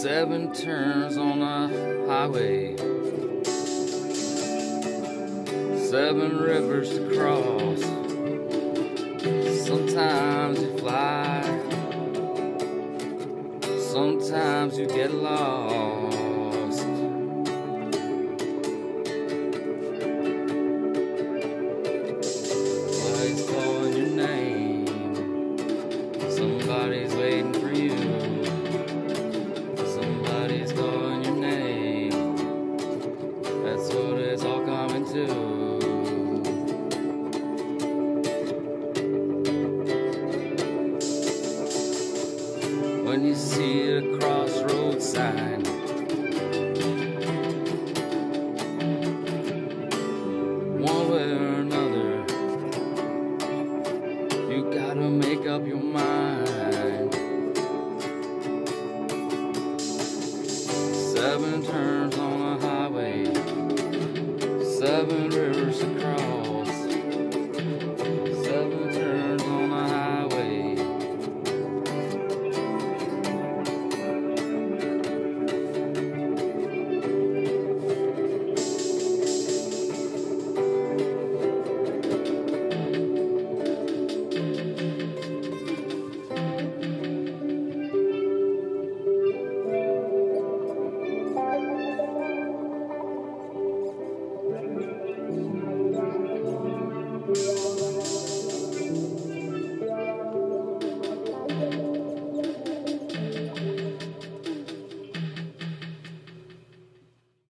Seven turns on a highway. Seven rivers to cross. Sometimes you fly. Sometimes you get lost. When you see a crossroads sign, one way or another, you gotta make up your mind. Seven turns on a highway, seven rivers.